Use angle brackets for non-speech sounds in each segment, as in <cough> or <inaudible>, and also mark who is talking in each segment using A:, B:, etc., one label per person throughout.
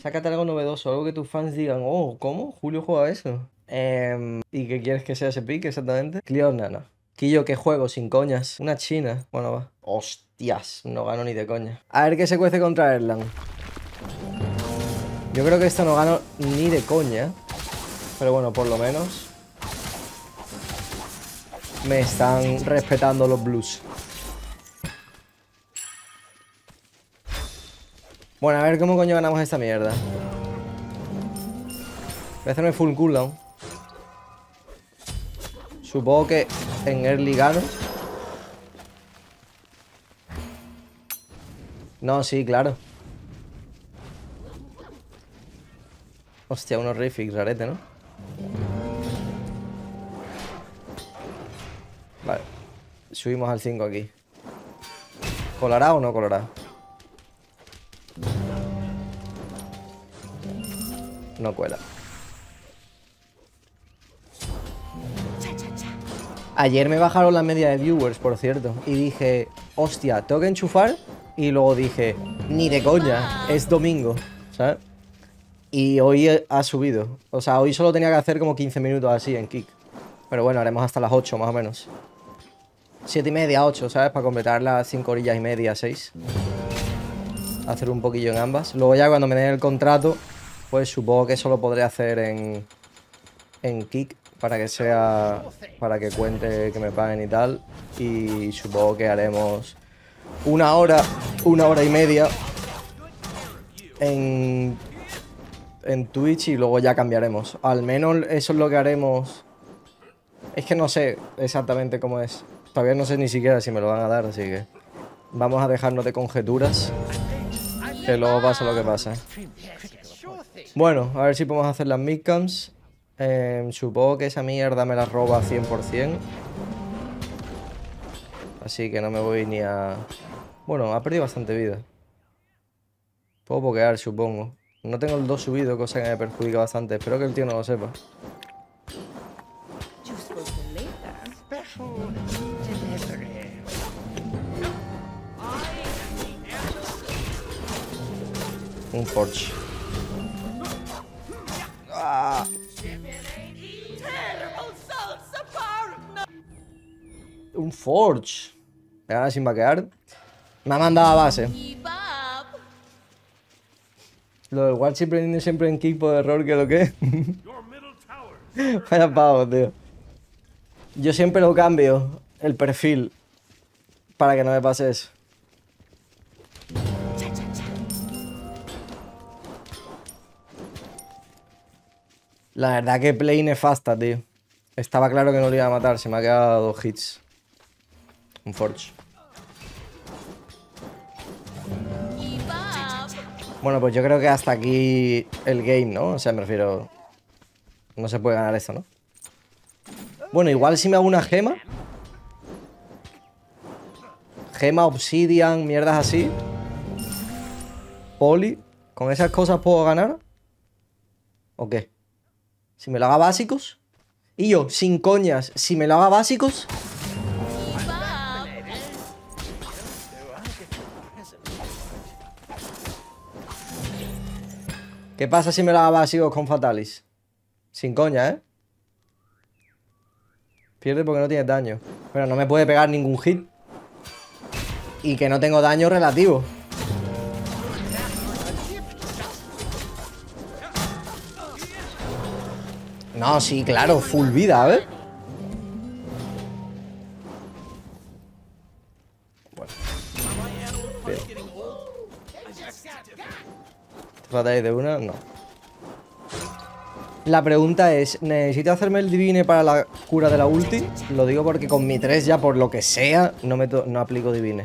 A: Sácate algo novedoso, algo que tus fans digan, oh, ¿cómo? Julio juega eso. Em, ¿Y qué quieres que sea ese pick exactamente? Clear Nana. Quillo, ¿qué juego? Sin coñas. Una china. Bueno, va. Hostias, no gano ni de coña. A ver qué se cuece contra Erlang. Yo creo que esto no gano ni de coña. Pero bueno, por lo menos me están respetando los blues. Bueno, a ver cómo coño ganamos esta mierda. Voy a hacerme full cooldown. Supongo que en early gano. No, sí, claro. Hostia, unos refix rarete, ¿no? Vale. Subimos al 5 aquí. ¿Colará o no colará? No cuela. Ayer me bajaron la media de viewers, por cierto. Y dije, hostia, tengo que enchufar. Y luego dije, ni de coña, es domingo, ¿sabes? Y hoy ha subido. O sea, hoy solo tenía que hacer como 15 minutos así en Kick. Pero bueno, haremos hasta las 8 más o menos. 7 y media, 8, ¿sabes? Para completar las 5 orillas y media, 6. Hacer un poquillo en ambas. Luego ya cuando me den el contrato, pues supongo que eso lo podré hacer en, en Kick para que sea, para que cuente que me paguen y tal. Y supongo que haremos una hora, una hora y media en, en Twitch y luego ya cambiaremos. Al menos eso es lo que haremos. Es que no sé exactamente cómo es. Todavía no sé ni siquiera si me lo van a dar, así que vamos a dejarnos de conjeturas. Que luego pasa lo que pasa. Bueno, a ver si podemos hacer las midcams. Em, supongo que esa mierda me la roba 100%. Así que no me voy ni a... Bueno, ha perdido bastante vida. Puedo pokear, supongo. No tengo el 2 subido, cosa que me perjudica bastante. Espero que el tío no lo sepa. Un Forge. Un Forge. Me sin vaquear. Me ha mandado a base. Lo del Watch prendiendo siempre en equipo de error que lo que <laughs> Vaya pavo, tío. Yo siempre lo cambio, el perfil, para que no me pase eso. La verdad que play nefasta, tío. Estaba claro que no lo iba a matar, se me ha quedado dos hits. Un Forge. Bueno, pues yo creo que hasta aquí el game, ¿no? O sea, me refiero... No se puede ganar esto, ¿no? Bueno, igual si me hago una gema. Gema, obsidian, mierdas así. Poli. ¿Con esas cosas puedo ganar? ¿O qué? Si me lo haga básicos. Y yo, sin coñas, si me lo haga básicos... ¿Qué pasa si me lo haga básicos con Fatalis? Sin coña, ¿eh? Pierde porque no tiene daño. Pero no me puede pegar ningún hit. Y que no tengo daño relativo. No, sí, claro, full vida, a ver. Bueno. de una? No. La pregunta es, ¿necesito hacerme el divine para la cura de la ulti? Lo digo porque con mi 3 ya, por lo que sea, no, meto, no aplico divine.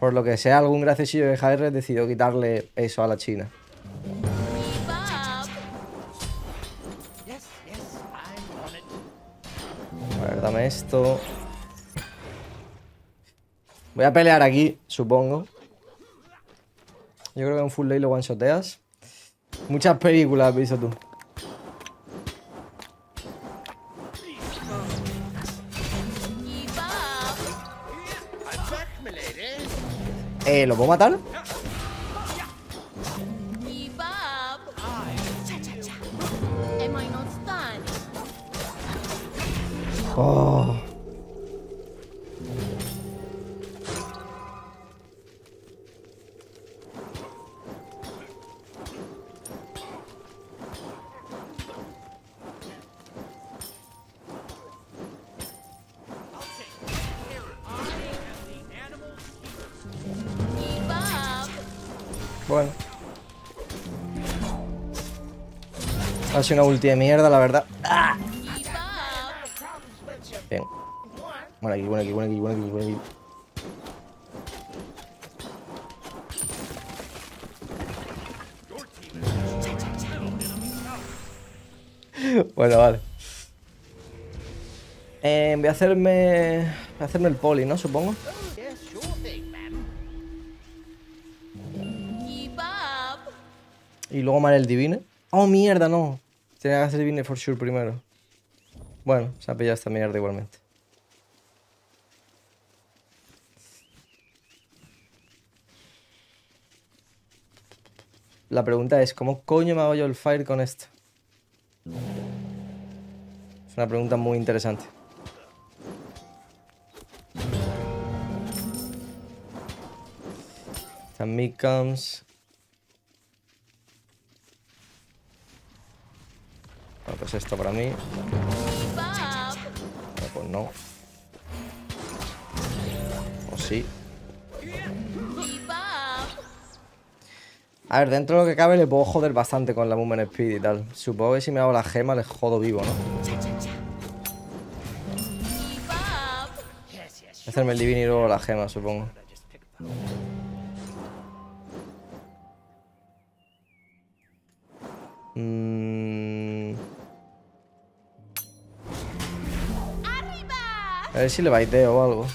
A: Por lo que sea, algún graciosillo de JR decidió quitarle eso a la china. Esto. Voy a pelear aquí, supongo. Yo creo que en full lay lo one-shoteas. Muchas películas visto tú. Eh, ¿lo puedo matar? Oh. Bueno. Ha sido una ulti de mierda, la verdad. Aquí, aquí, aquí, aquí, aquí. Bueno, vale. Eh, voy a hacerme. Voy a hacerme el poli, ¿no? Supongo. Y luego mal el divine. Oh, mierda, no. Tenía que hacer divine for sure primero. Bueno, se ha pillado esta mierda igualmente. La pregunta es, ¿cómo coño me hago yo el fire con esto? Es una pregunta muy interesante. También comes. Bueno, pues esto para mí. No, pues no. O sí. A ver, dentro de lo que cabe le puedo joder bastante con la Movement Speed y tal. Supongo que si me hago la gema le jodo vivo, ¿no? Hacerme el divino y luego la gema, supongo. Mm. A ver si le baiteo o algo.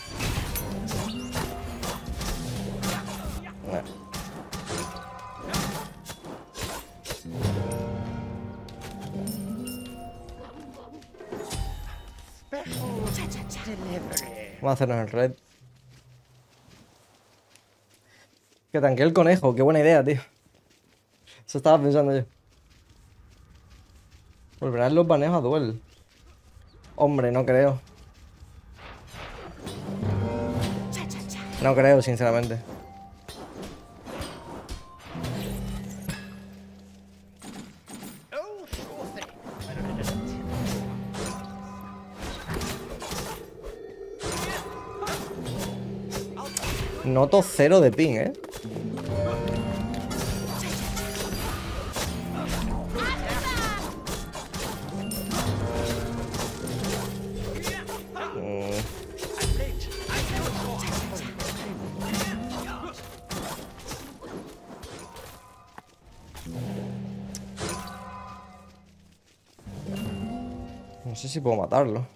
A: Hacernos el red. Que tanque el conejo, qué buena idea, tío. Eso estaba pensando yo. Volverán los baneos a duel. Hombre, no creo. No creo, sinceramente. Noto cero de ping, ¿eh? Mm. No sé si puedo matarlo.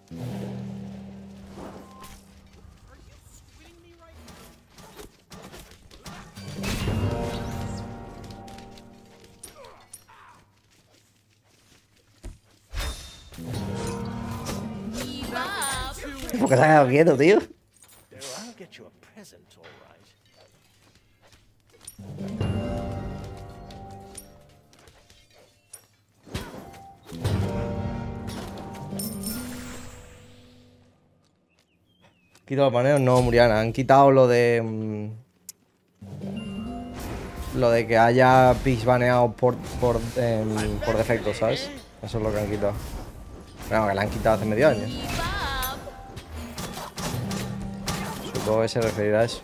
A: Quedado quieto, tío. Quitado baneo, no, Muriana. Han quitado lo de. mm, lo de que haya picks baneados por, por, em, por defecto, ¿sabes? Eso es lo que han quitado. Bueno, que la han quitado hace medio año. Supongo que se referirá eso.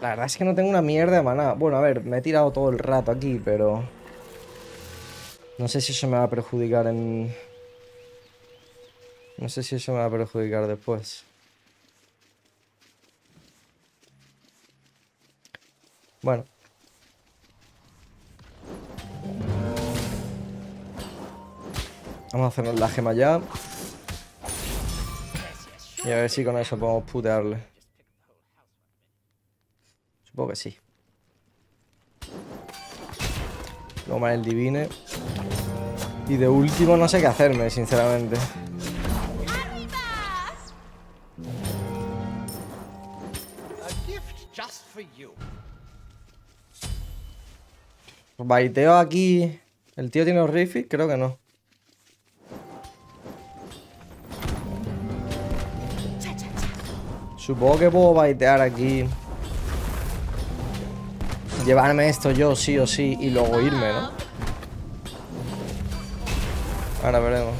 A: La verdad es que no tengo una mierda de maná. Bueno, a ver, me he tirado todo el rato aquí, pero... No sé si eso me va a perjudicar en... No sé si eso me va a perjudicar después. Bueno. Vamos a hacernos la gema ya. Y a ver si con eso podemos putearle. Supongo que sí. Luego más el divine. Y de último no sé qué hacerme, sinceramente. Baiteo aquí. ¿El tío tiene un rifle? Creo que no. Supongo que puedo baitear aquí. Llevarme esto yo sí o sí y luego irme, ¿no? Ahora veremos.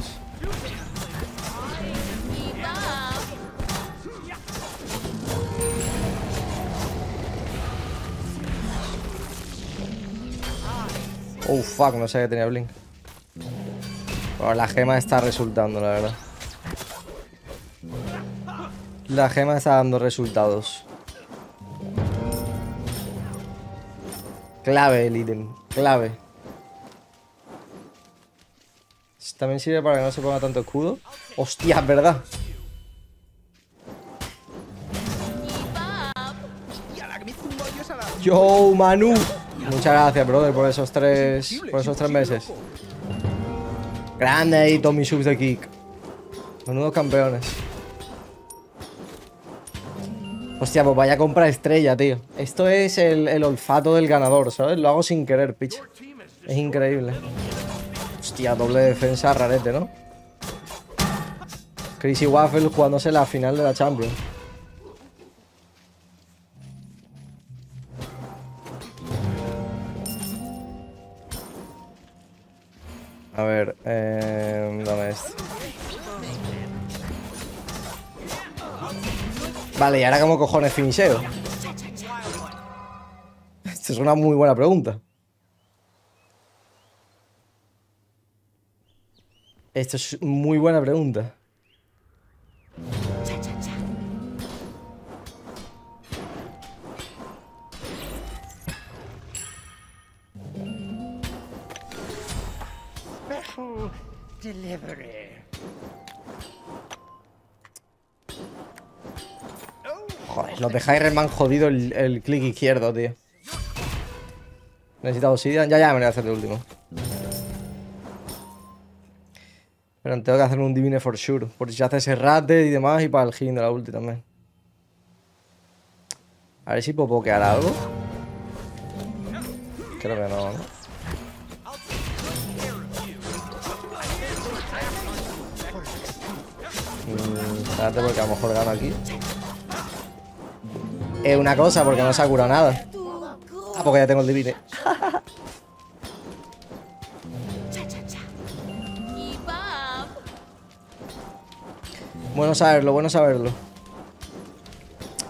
A: Oh, fuck, no sé que tenía Blink. Bueno, la gema está resultando, la verdad. La gema está dando resultados. Clave el ítem, clave. También sirve para que no se ponga tanto escudo. Hostia, verdad. Yo, Manu. Muchas gracias, brother, por esos tres. Por esos tres meses. Grande ahí, Tommy Subs de Kick. Menudos campeones. Hostia, pues vaya a comprar estrella, tío. Esto es el, el olfato del ganador, ¿sabes? Lo hago sin querer, pitch. Es increíble. Hostia, doble defensa rarete, ¿no? Crazy Waffle jugándose la final de la Champions. A ver, eh, dame esto. Vale, ¿y ahora cómo cojones finisheo? Esta es una muy buena pregunta. Esto es muy buena pregunta.
B: Delivery.
A: Joder, los de Hireman jodido el, el clic izquierdo, tío. Necesito obsidian. Ya, ya, me voy a hacer el último. Pero tengo que hacer un Divine for sure. Por si se hace ese rate y demás. Y para el healing de la ulti también. A ver si puedo pokear algo. Creo que no, ¿no? Mm, espérate porque a lo mejor gano aquí. Es una cosa porque no se ha curado nada. Ah, porque ya tengo el divine. Bueno saberlo, bueno saberlo.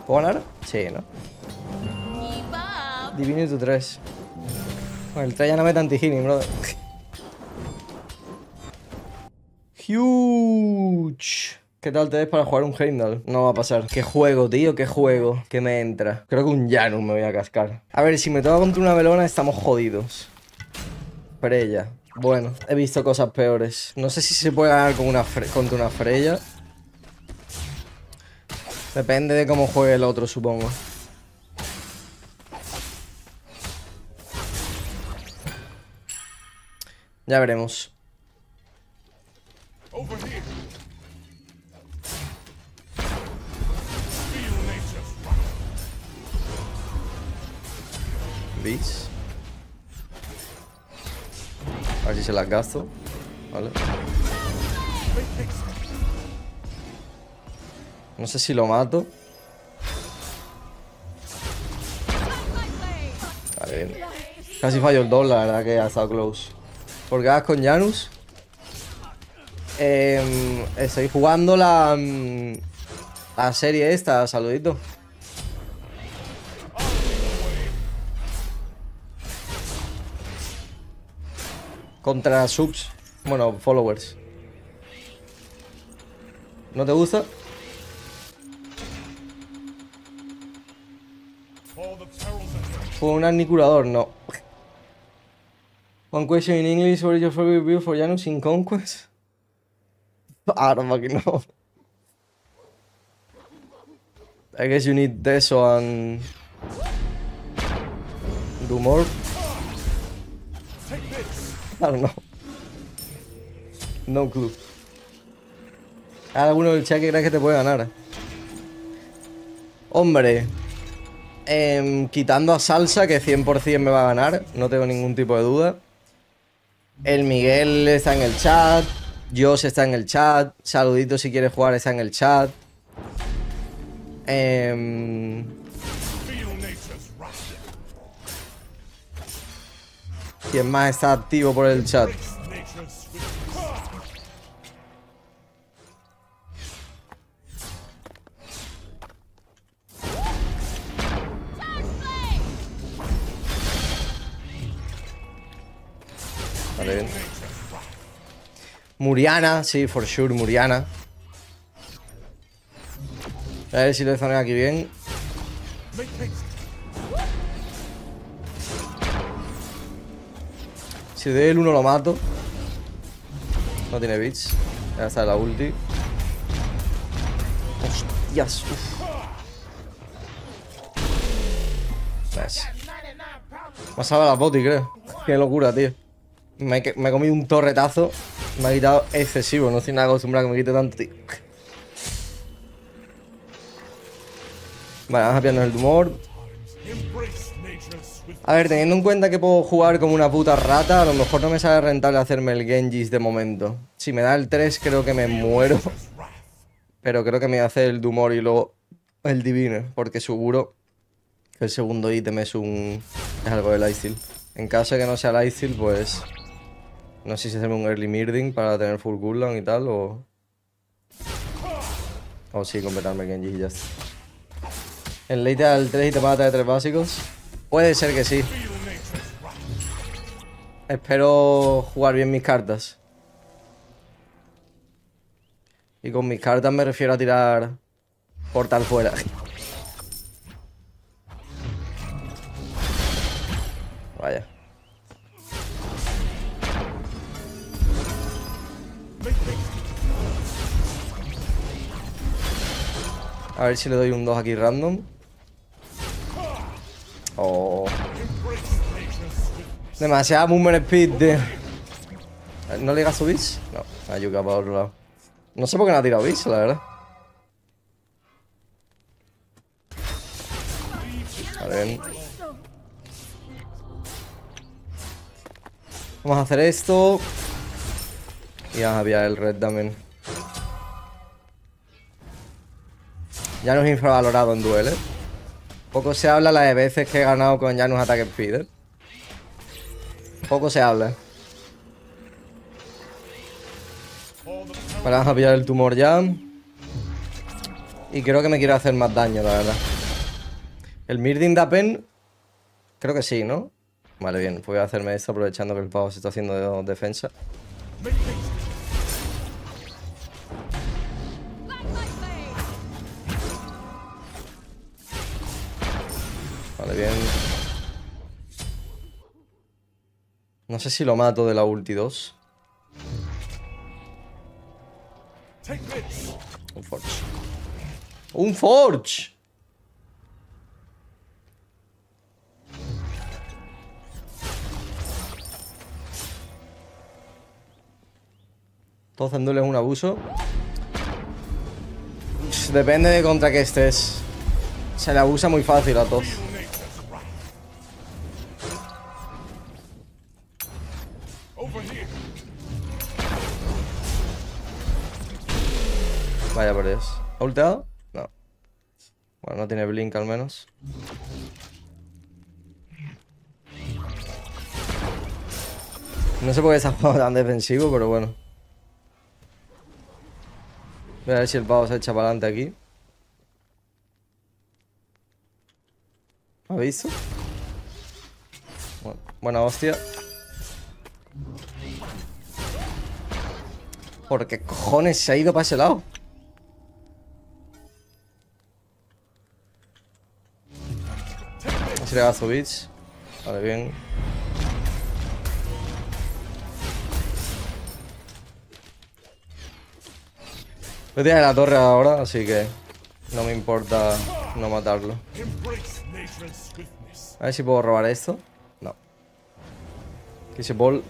A: ¿Puedo ganar? Sí, ¿no? Divine tu 3. Bueno, el 3 ya no mete anti-healing, brother. Huge. ¿Qué tal te ves para jugar un Heimdall? No va a pasar. ¿Qué juego, tío? ¿Qué juego? ¿Qué me entra? Creo que un Janus me voy a cascar. A ver, si me toca contra una velona estamos jodidos. Freya. Bueno, he visto cosas peores. No sé si se puede ganar con una contra una Freya. Depende de cómo juegue el otro, supongo. Ya veremos. A ver si se las gasto. Vale. No sé si lo mato. Vale. Casi fallo el 2, la verdad que ha estado close. Porque vas con Janus. Eh, estoy jugando la, mm, la serie esta, saludito. Contra subs. Bueno, followers. ¿No te gusta? Fue un aniculador, no. One question in English, what is your favorite view for Janus in Conquest? <laughs> I don't fucking know. I guess you need Deso and... Do more? <laughs> No clue. ¿Hay alguno del chat que crees que te puede ganar? Hombre. Em, quitando a Salsa, que 100% me va a ganar, no tengo ningún tipo de duda. El Miguel está en el chat. Josh está en el chat. Saludito si quieres jugar, está en el chat. Em, ¿Quién más está activo por el chat? Vale, bien. Muriana, sí, for sure, Muriana. A ver si lo zoneo aquí bien. Si doy el 1 lo mato. No tiene bits. Ya está la ulti. Hostias. Nice. Me ha salvado la boti, creo. Qué locura, tío. Me he comido un torretazo. Me ha quitado excesivo. No estoy nada acostumbrado a que me quite tanto, tío. Vale, vamos a pillarnos el tumor. A ver, teniendo en cuenta que puedo jugar como una puta rata, a lo mejor no me sale rentable hacerme el Genjis de momento. Si me da el 3 creo que me muero. Pero creo que me a hacer el tumor y luego el divino. Porque seguro que el segundo ítem es un... es algo del Lifesteal. En caso de que no sea Lifesteal, pues... No sé si hacerme un early mirding para tener full cooldown y tal, o... O sí, completarme el Genji y ya está. El late al 3 y te mata de 3 básicos. Puede ser que sí. Espero jugar bien mis cartas. Y con mis cartas me refiero a tirar portal fuera. Vaya. A ver si le doy un 2 aquí random. Oh. Demasiada movement speed de... ¿No le llega su bitch? No, ha yucado para otro lado. No sé por qué no ha tirado bitch, la verdad. Vale, bien. Vamos a hacer esto. Y a pillar el red también. Ya no es infravalorado en dueles. Poco se habla las veces que he ganado con Janus Attack Speeder. Poco se habla. Vale, vamos a pillar el tumor ya. Y creo que me quiero hacer más daño, la verdad. El Mirdin da pen. Creo que sí, ¿no? Vale, bien. Pues voy a hacerme esto aprovechando que el pavo se está haciendo de defensa. No sé si lo mato de la ulti 2. Un Forge. ¡Un Forge! Todo haciéndole un abuso. Depende de contra qué estés. Se le abusa muy fácil a todos. ¿Ha ulteado? No. Bueno, no tiene blink al menos. No sé por qué está jugando tan defensivo, pero bueno. Voy a ver si el pavo se echa para adelante aquí. ¿Ha visto? Bueno, buena hostia. ¿Por qué cojones se ha ido para ese lado? Su bitch. Vale, bien. Voy a tirar la torre ahora, así que no me importa no matarlo. A ver si puedo robar esto. No. Kissy Ball.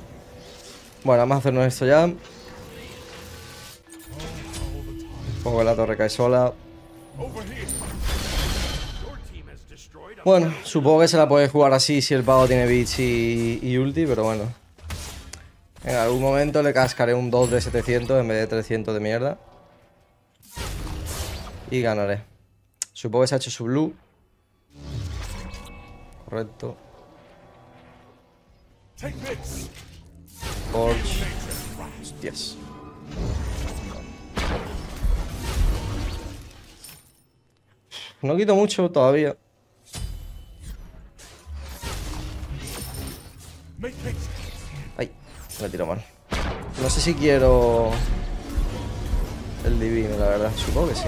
A: Bueno, vamos a hacernos esto ya. Pongo que la torre cae sola. Bueno, supongo que se la puede jugar así si el pavo tiene beats y, ulti, pero bueno. En algún momento le cascaré un 2 de 700 en vez de 300 de mierda. Y ganaré. Supongo que se ha hecho su blue. Correcto. Forge. Hostias. No quito mucho todavía. Ay, me tiro mal. No sé si quiero el divino, la verdad. Supongo que sí.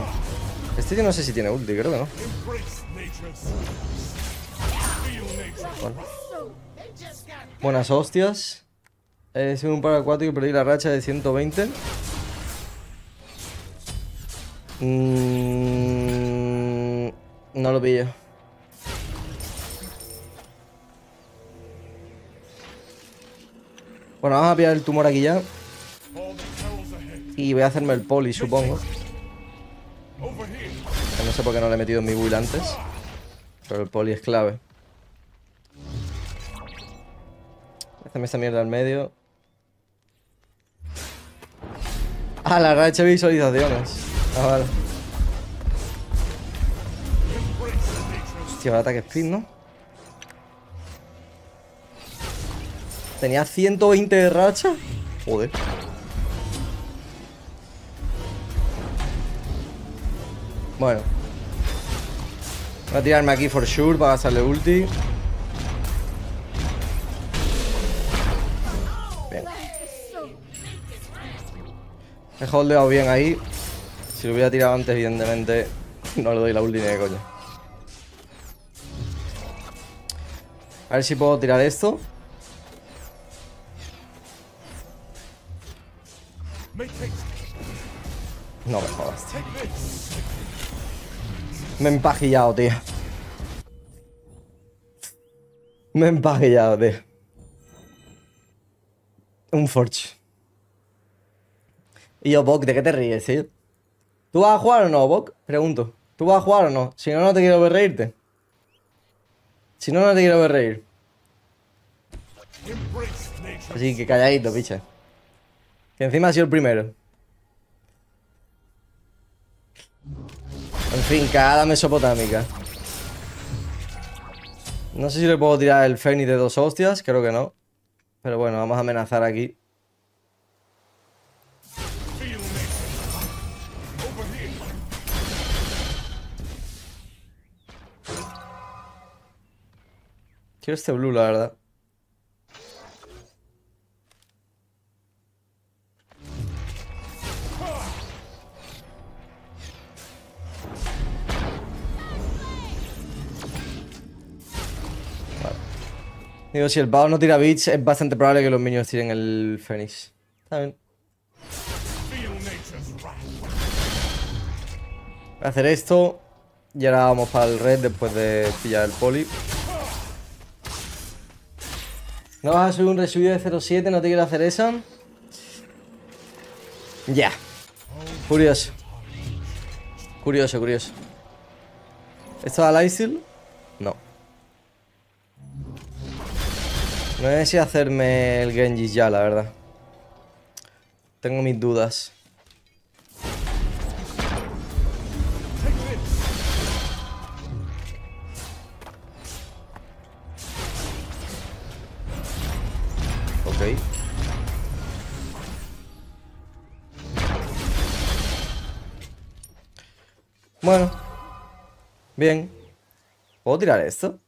A: Este tío no sé si tiene ulti, creo que no. Buenas hostias. Eh, soy un par acuático y perdí la racha de 120. Mm, no lo pillo. Bueno, vamos a pillar el tumor aquí ya. Y voy a hacerme el poli, supongo. No sé por qué no le he metido en mi build antes. Pero el poli es clave. Hazme esta mierda al medio. Ah, la racha de visualizaciones. Ah, vale. Hostia, va ataque speed, ¿no? Tenía 120 de racha. Joder. Bueno. Voy a tirarme aquí for sure para hacerle ulti. Bien. He holdeado bien ahí. Si lo hubiera tirado antes, evidentemente, no le doy la ulti ni de coña. A ver si puedo tirar esto. No me jodas, tío. Me he empajillado, tío. Me he empajillado, tío. Un Forge. Y yo, Bok, ¿de qué te ríes, tío? ¿Tú vas a jugar o no, Bok? Pregunto. ¿Tú vas a jugar o no? Si no, no te quiero ver reírte. Si no, no te quiero ver reír. Así que calladito, picha. Que encima ha sido el primero. En fin, cada mesopotámica. No sé si le puedo tirar el Fénix de dos hostias, creo que no. Pero bueno, vamos a amenazar aquí. Quiero este blue, la verdad. Digo, si el pavo no tira bits, es bastante probable que los minions tiren el Fénix. Está bien. Voy a hacer esto. Y ahora vamos para el red después de pillar el poli. ¿No vas a subir un resubido de 07? ¿No te quiero hacer eso? Ya. Curioso. Curioso, curioso. ¿Esto es al Isil? No. No sé si hacerme el Genji ya, la verdad. Tengo mis dudas. Ok. Bueno. Bien. ¿Puedo tirar esto?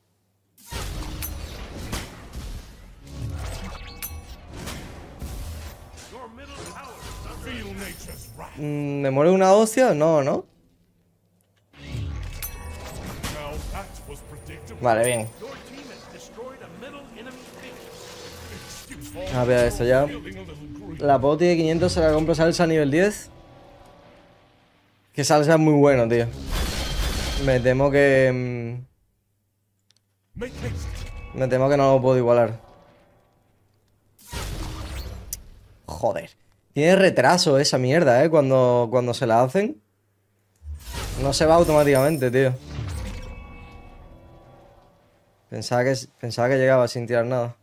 A: ¿Me muere una hostia? No, ¿no? Vale, bien.
B: A middle enemy base. Excuse for
A: A ver, esto ya. La poti de 500 se la compro salsa nivel 10. Que salsa es muy bueno, tío. Me temo que... mm. Me temo que no lo puedo igualar. Joder. Tiene retraso esa mierda, ¿eh? Cuando, cuando se la hacen. No se va automáticamente, tío. Pensaba que, pensaba que llegaba sin tirar nada.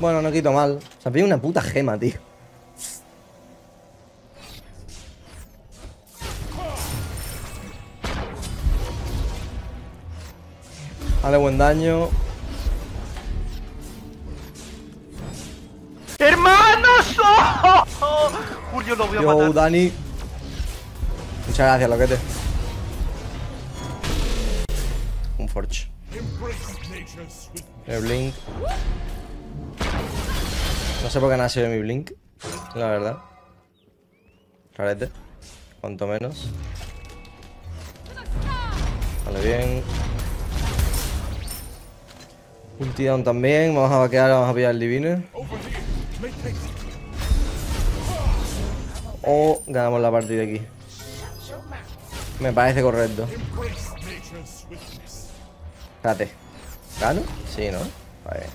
A: Bueno, no quito mal. Se ha pedido una puta gema, tío. Vale, buen daño.
C: ¡Hermanos! <laughs> ¡Oh! Julio, lo voy a
A: Yo,
C: matar.
A: Dani. Muchas gracias, loquete. Un Forge. El Blink. No sé por qué no ha sido mi Blink. La verdad. Rarete. Cuanto menos. Vale, bien. Ulti down también. Vamos a vaquear, vamos a pillar el
B: haste.
A: O ganamos la partida aquí. Me parece correcto. Espérate. ¿Gano? Sí, ¿no? Vale.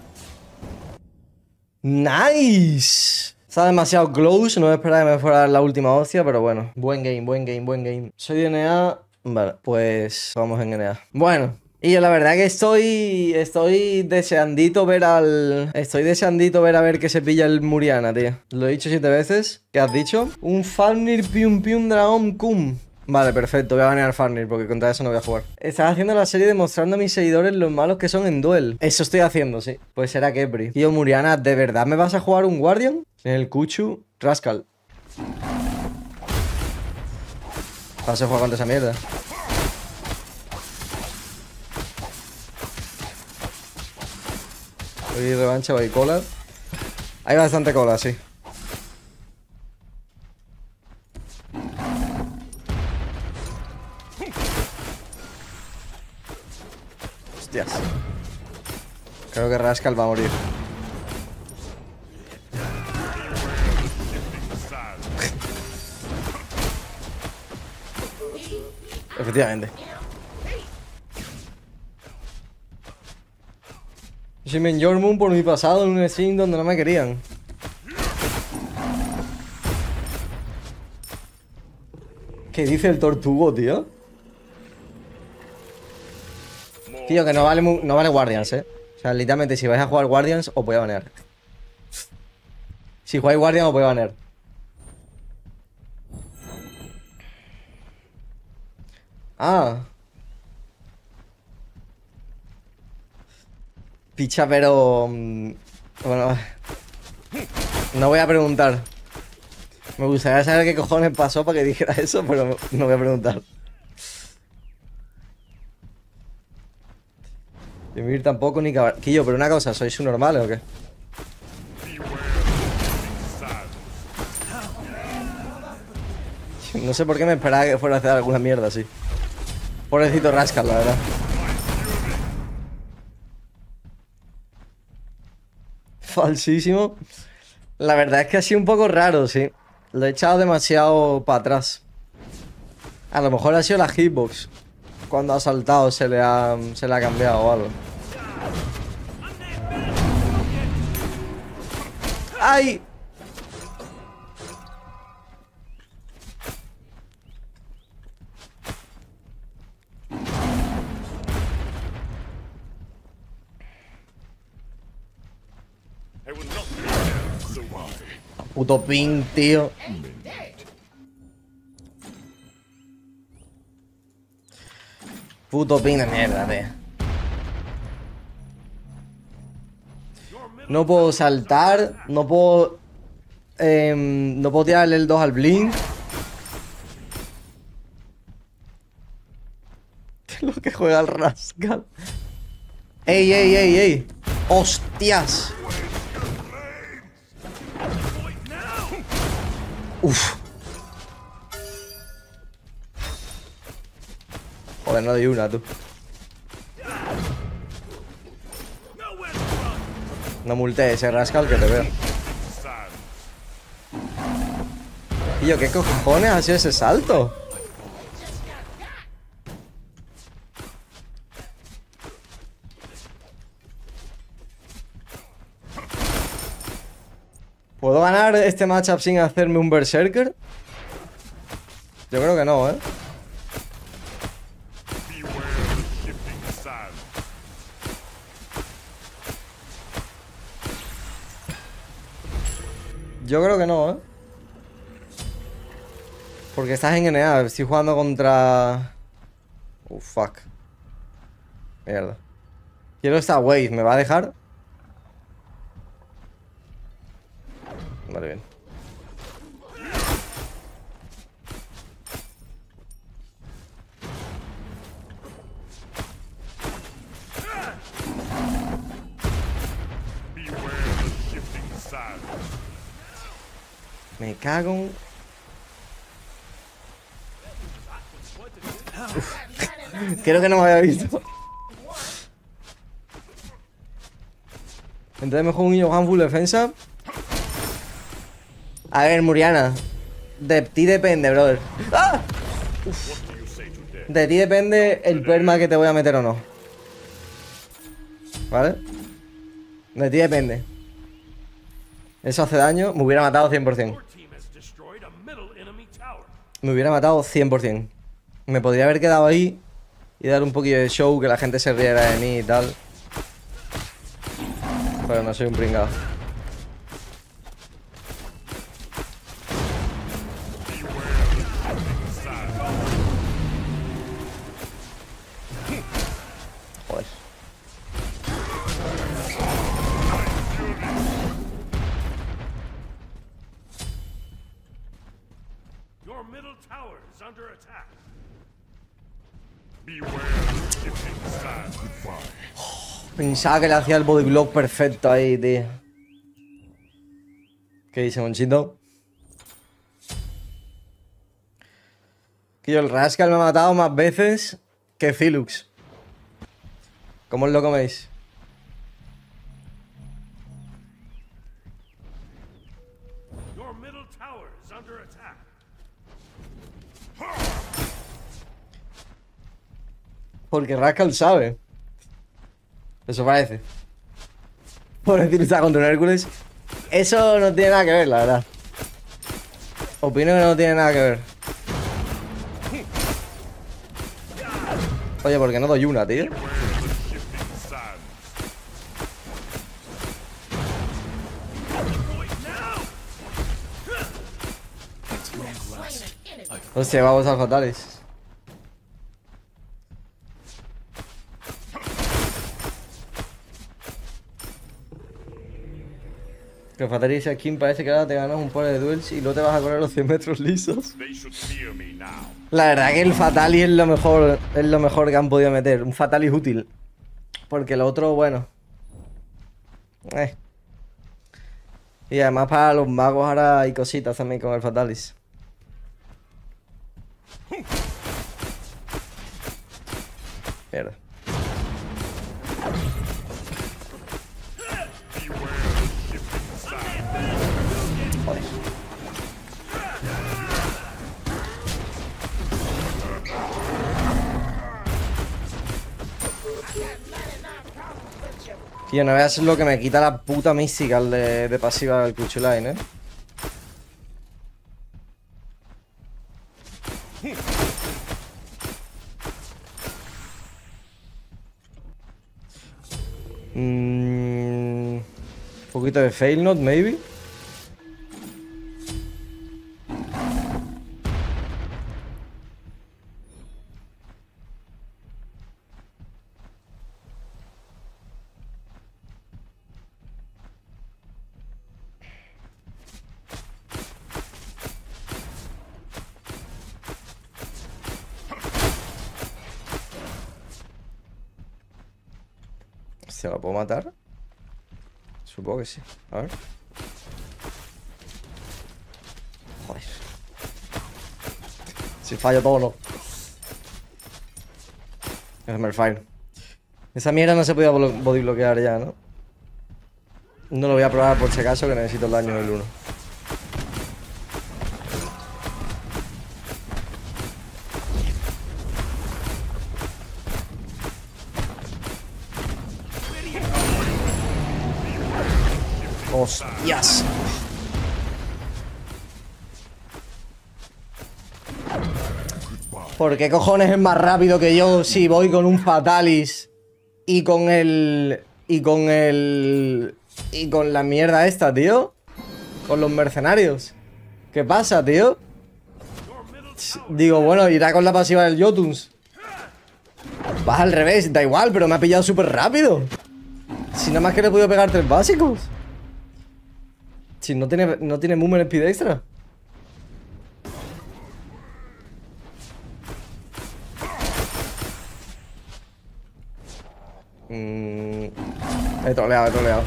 A: ¡Nice! Está demasiado close, no esperaba que me fuera la última hostia, pero bueno. Buen game, buen game, buen game. Soy de NA. Vale, pues vamos en NA. Bueno. Y yo la verdad que estoy. Estoy deseandito ver al. Estoy deseandito ver a ver qué se pilla el Muriana, tío. Lo he dicho siete veces. ¿Qué has dicho? Un Farnir Pium Pium Dragon Cum. Vale, perfecto, voy a banear Farnir porque contra eso no voy a jugar. Estás haciendo la serie demostrando a mis seguidores los malos que son en duel. Eso estoy haciendo, sí. Pues será Kepri. Tío, Muriana, ¿de verdad me vas a jugar un Guardian? En el Kuchu Rascal. Vas a jugar contra esa mierda. Voy revancha, voy cola. Hay bastante cola, sí. Hostias. Creo que Rascal va a morir. Efectivamente. Yo me en Moon por mi pasado en un stream donde no me querían. ¿Qué dice el tortugo, tío? Tío, que no vale, no vale Guardians, eh. O sea, literalmente, si vais a jugar Guardians, os voy a banear. Si jugáis Guardians, os voy a banear. Ah. Picha, pero... mm, Bueno... No voy a preguntar. Me gustaría saber qué cojones pasó para que dijera eso, pero no voy a preguntar. Vivir tampoco ni cabar. Quillo, pero una cosa, ¿sois un normal o qué? No sé por qué me esperaba que fuera a hacer alguna mierda así. Pobrecito Rascal, la verdad. Falsísimo. La verdad es que ha sido un poco raro, sí. Lo he echado demasiado para atrás. A lo mejor ha sido la hitbox. Cuando ha saltado se le ha, se le ha cambiado o algo. ¡Ay! Puto ping, tío. Puto ping de mierda, tío. No puedo saltar, no puedo... em, no puedo tirarle el 2 al blink. <laughs> Lo que juega el Rascal. ¡Ey, ey, ey, ey! ¡Hostias! Uf. Joder, no doy una, tú. No multé ese rascal que te veo. Tío, ¿qué cojones ha sido ese salto? ¿Puedo este matchup sin hacerme un Berserker? Yo creo que no, ¿eh? Yo creo que no, ¿eh? Porque estás en NA, estoy jugando contra... Oh, fuck. Mierda. Quiero esta wave, ¿me va a dejar? Vale, bien. Me cago en... <laughs> Creo que no me había visto. Entonces me juego un Johan full defensa. A ver, Muriana. De ti depende, brother. ¡Ah! De ti depende el perma que te voy a meter o no. ¿Vale? De ti depende. Eso hace daño, me hubiera matado 100%.
B: Your team has destroyed a middle enemy tower.
A: Me hubiera matado 100%. Me podría haber quedado ahí y dar un poquillo de show, que la gente se riera de mí y tal. Pero no soy un pringado. Pensaba que le hacía el body block perfecto ahí, tío. ¿Qué dice, Monchito? Que yo el Rascal me ha matado más veces que Philux. ¿Cómo os lo coméis? Porque Rascal sabe. Eso parece. Por está contra un Hércules. Eso no tiene nada que ver, la verdad. Opino que no tiene nada que ver. Oye, ¿por qué no doy una, tío? Hostia, vamos a fatales. Que Fatalis Skin parece que ahora te ganas un par de duels y luego te vas a correr los 100 metros lisos. La verdad que el Fatalis es lo mejor, es lo mejor que han podido meter. Un Fatalis útil. Porque el otro, bueno. Eh. Y además para los magos ahora hay cositas también con el Fatalis. Mierda. Tío, no veas lo que me quita la puta mística de, de pasiva del Cuchulain, eh. Mm, un poquito de fail note, maybe. Que sí. A ver. Joder. Si fallo todo, no. Es fire. Esa mierda no se podía blo- body bloquear ya, ¿no? No lo voy a probar por si acaso que necesito el daño del 1. ¿Por qué cojones es más rápido que yo si voy con un Fatalis y con el... y con el... y con la mierda esta, tío? Con los mercenarios. ¿Qué pasa, tío? Digo, bueno, irá con la pasiva del Jotuns. Vas al revés, da igual, pero me ha pillado súper rápido. Si nada más que le he podido pegar tres básicos. Si no tiene, no tiene speed extra. Mm, he troleado, he troleado.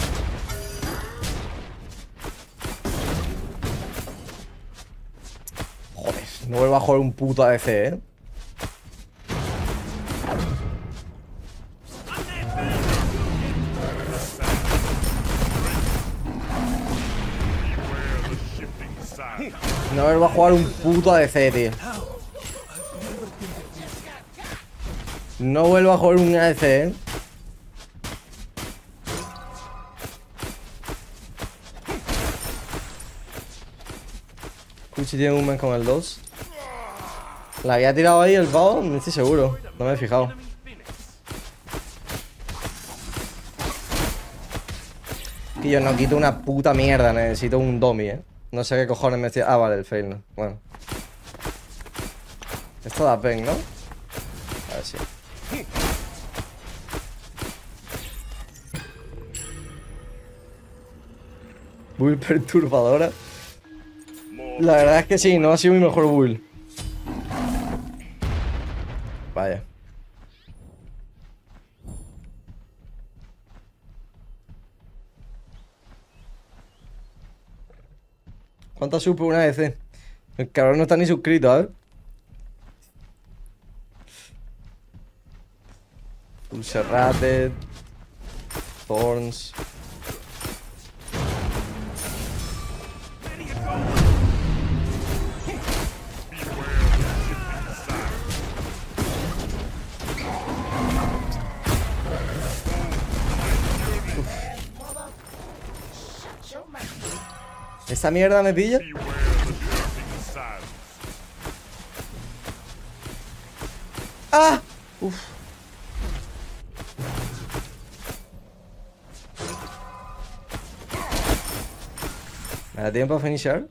A: Joder, no vuelvo a jugar un puto ADC, eh. No vuelvo a jugar un puto ADC, tío. No vuelvo a jugar un ADC, eh. Cuchi tiene un mes con el 2. La había tirado ahí el pavo, no estoy seguro. No me he fijado. Que yo no quito una puta mierda, necesito un dummy, eh. No sé qué cojones me estoy. Ah, vale, el fail, no. Bueno. Esto da pen, ¿no? A ver si. Build perturbadora. La verdad es que sí, no ha sido mi mejor build. Vaya. ¿Cuántas supe una vez? El cabrón no está ni suscrito, a ver. Ulcerrated. Thorns. ¿Esta mierda me pilla? ¡Ah! Uf. ¿Me da tiempo a finishar?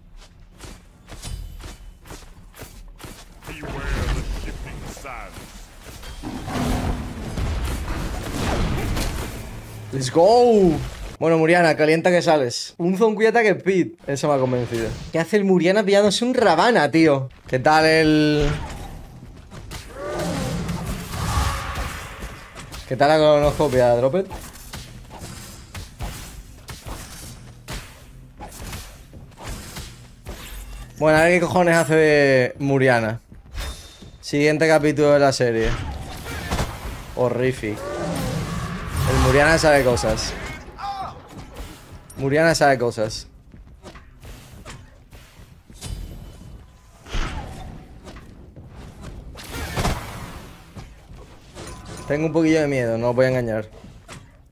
A: ¡Let's go! Bueno, Muriana, calienta que sales. Un Zonky Attack Speed. Eso me ha convencido. ¿Qué hace el Muriana pillándose un Rabana, tío? ¿Qué tal el...? ¿Qué tal la colonoscopia, Dropet? Bueno, a ver qué cojones hace Muriana. Siguiente capítulo de la serie. Horrific. El Muriana sabe cosas. Muriana sabe cosas. Tengo un poquillo de miedo, no os voy a engañar.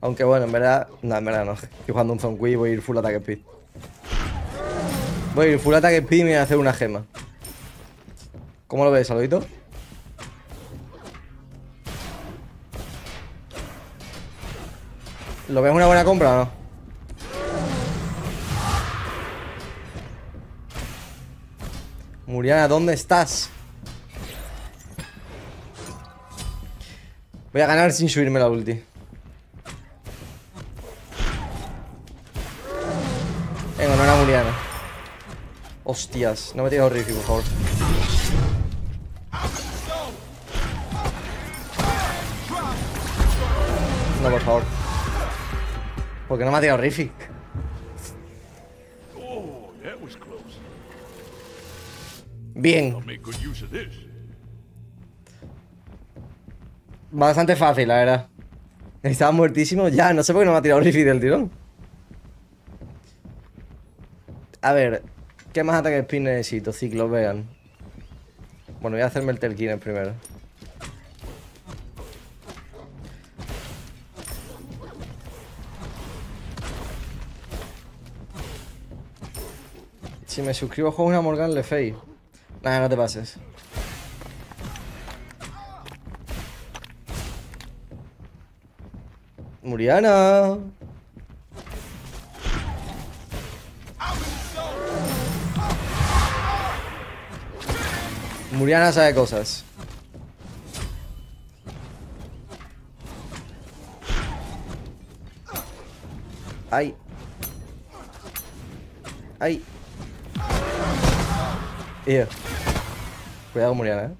A: Aunque bueno, en verdad... No, en verdad no. Estoy jugando un Zonqui y voy a ir full ataque speed. Voy a ir full ataque speed y me voy a hacer una gema. ¿Cómo lo ves, saludito? ¿Lo ves una buena compra o no? Muriana, ¿dónde estás? Voy a ganar sin subirme la ulti. Venga, no era Muriana. Hostias, no me tires horrific, por favor. No, por favor. Porque no me ha tirado horrific. Bien. Bastante fácil, la verdad. Estaba muertísimo. Ya, no sé por qué no me ha tirado horrific del tirón. A ver, ¿qué más ataque spin necesito? Ciclo, vean. Bueno, voy a hacerme el Telkines primero. Si me suscribo, juego una Morgan Le Fay. No te pases. Muriana. Muriana sabe cosas. Ay. Ay. Yeah. Cuidado Muriana, eh.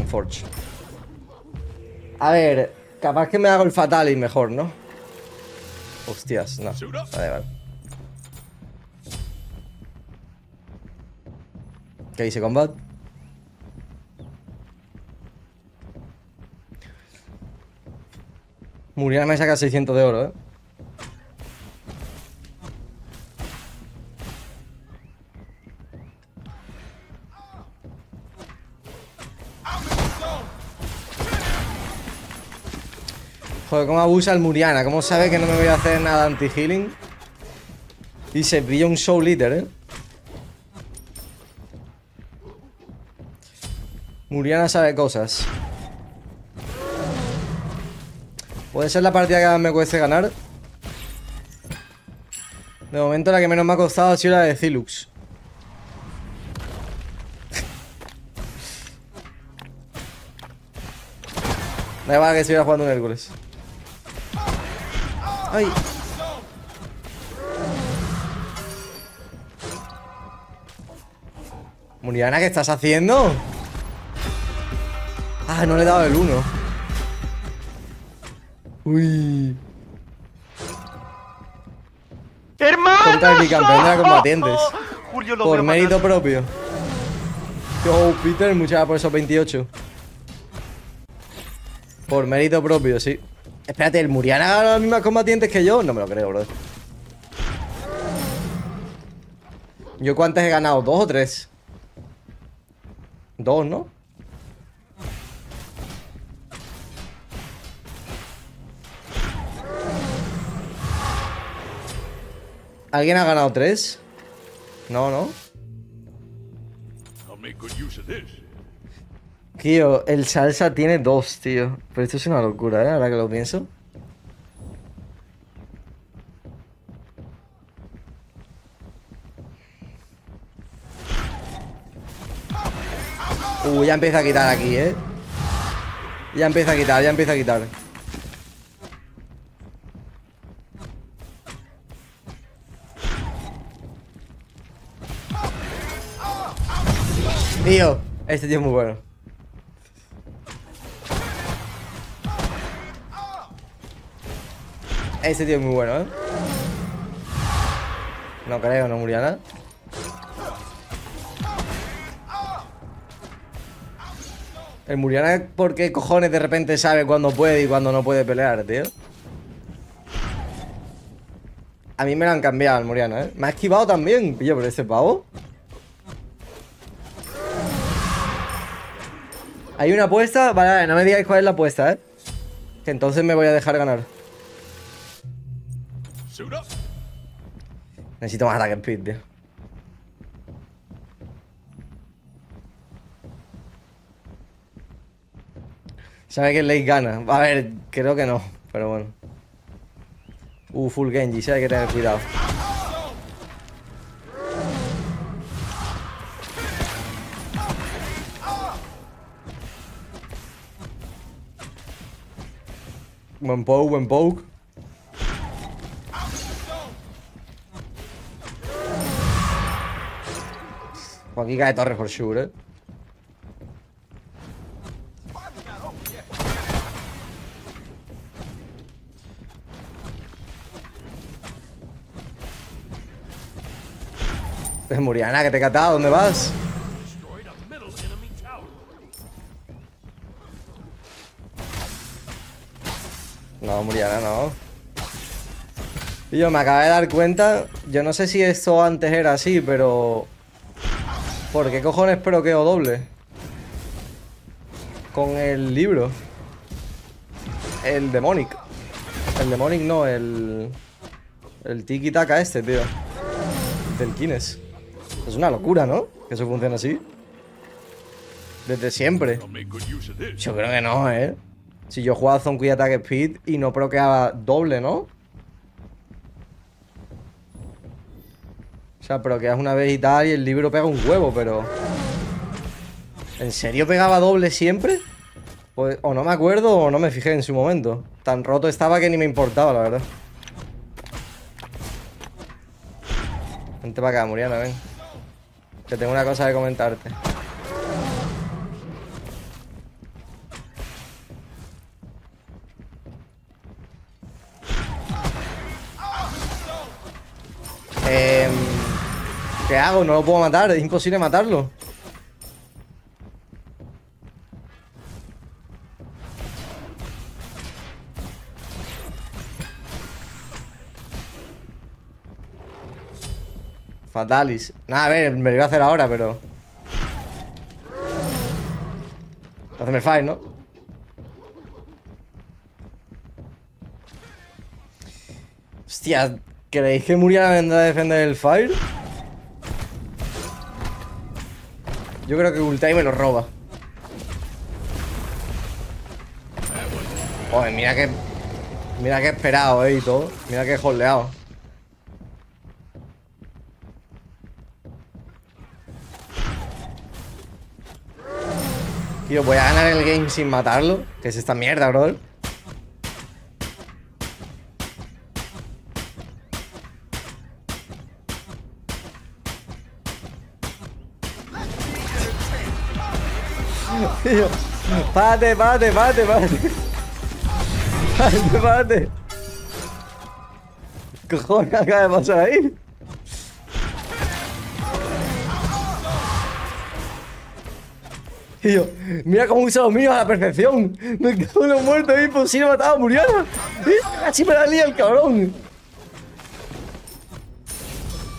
A: Un Forge. A ver, capaz que me hago el Fatality mejor, ¿no? Hostias, no. Vale, vale. ¿Qué dice Combat? Muriana me saca 600 de oro, ¿eh? Joder, cómo abusa el Muriana. ¿Cómo sabe que no me voy a hacer nada anti-healing? Y se pilla un Soul Eater, ¿eh? Muriana sabe cosas. Puede ser la partida que más me cueste ganar. De momento la que menos me ha costado ha sido la de Zilux. <laughs> Da igual que estuviera jugando un Hércules. Ay. Muriana, ¿qué estás haciendo? Ah, no le he dado el 1. Uy.
C: ¡Hermano!
A: Contra el campeón de la combatientes.
C: Julio lo
A: Por
C: matar.
A: mérito propio. Yo, Peter, muchas gracias por esos 28. Por mérito propio, sí. Espérate, ¿el Muriana gana las mismas combatientes que yo? No me lo creo, bro. ¿Yo cuántas he ganado? ¿Dos o tres? Dos, ¿no? ¿Alguien ha ganado tres? No, ¿no? Tío, el salsa tiene dos, tío. Pero esto es una locura, ¿eh? Ahora que lo pienso. Uh, ya empieza a quitar aquí, ¿eh? Ya empieza a quitar, ya empieza a quitar. Tío, este tío es muy bueno. Ese tío es muy bueno, ¿eh? No creo, no Muriana. El Muriana, ¿por qué cojones de repente sabe cuándo puede y cuándo no puede pelear, tío? A mí me lo han cambiado el Muriana, ¿eh? Me ha esquivado también, pillo, por ese pavo. Hay una apuesta, vale, vale, no me digáis cuál es la apuesta, ¿eh? Que entonces me voy a dejar ganar. Necesito más ataque speed, tío. Sabe que el late gana. A ver, creo que no, pero bueno. Uh, full Genji, sí hay que tener cuidado. Buen poke, buen poke. Aquí cae torre for sure, eh. Muriana, que te he catado, ¿dónde vas? No, Muriana, no. Yo me acabé de dar cuenta, yo no sé si esto antes era así, pero... ¿Por qué cojones proqueo doble? Con el libro. El Demonic. El Demonic no, el... El Tiki Taka este, tío. Del Kines. Es una locura, ¿no? Que eso funcione así. Desde siempre. Yo creo que no, ¿eh? Si yo jugaba Zonky Attack Speed y no proqueaba doble, ¿no? O sea, proqueas una vez y tal y el libro pega un huevo, pero... ¿En serio pegaba doble siempre? Pues, o no me acuerdo o no me fijé en su momento. Tan roto estaba que ni me importaba, la verdad. Vente para acá, Muriana, ven. Que tengo una cosa que comentarte. ¿Qué hago? No lo puedo matar, es imposible matarlo. Fatalis. Nada, a ver, me lo iba a hacer ahora, pero. El fire, ¿no? Hostia, ¿creéis que Muriana vendrá a defender el Fire? Yo creo que Ultai me lo roba. Joder, mira que. Mira que esperado, eh, y todo. Mira que he holdeado. Tío, voy a ganar el game sin matarlo. ¿Qué es esta mierda, bro? Tío, párate, párate, párate. Párate, párate. ¿Qué cojones acaba de pasar ahí? Tío, mira cómo usa los míos a la perfección. Me cago en los muertos, es imposible matar a Muriana. Casi me la lía el cabrón.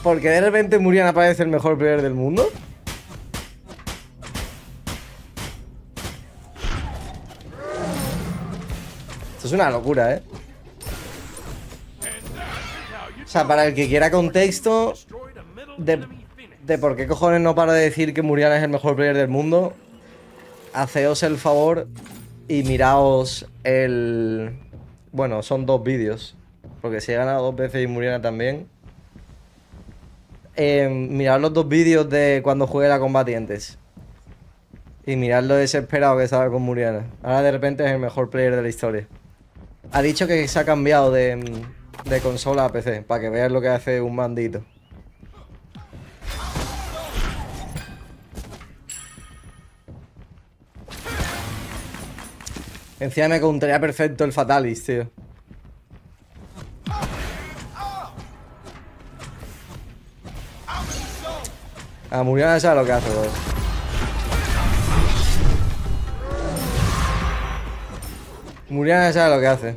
A: Porque de repente Muriana parece el mejor player del mundo. Es una locura, ¿eh? O sea, para el que quiera contexto de, por qué cojones no para de decir que Muriana es el mejor player del mundo, haceos el favor y miraos el... Bueno, son dos vídeos, porque si he ganado dos veces y Muriana también. Eh, mirad los dos vídeos de cuando jugué la combatientes. Y mirad lo desesperado que estaba con Muriana. Ahora de repente es el mejor player de la historia. Ha dicho que se ha cambiado de, de consola a PC, para que veas lo que hace un bandito. Encima me contaría perfecto el Fatalis, tío. A Muriana sabe lo que hace, bro. Muriana sabe lo que hace.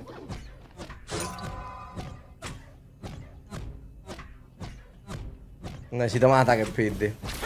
A: Necesito más ataque speed, tío.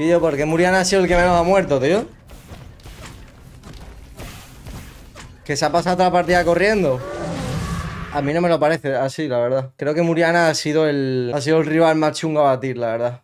A: Quillo, ¿por qué Muriana ha sido el que menos ha muerto, tío? Que se ha pasado toda la partida corriendo. A mí no me lo parece así, la verdad. Creo que Muriana ha sido el, ha sido el rival más chungo a batir, la verdad.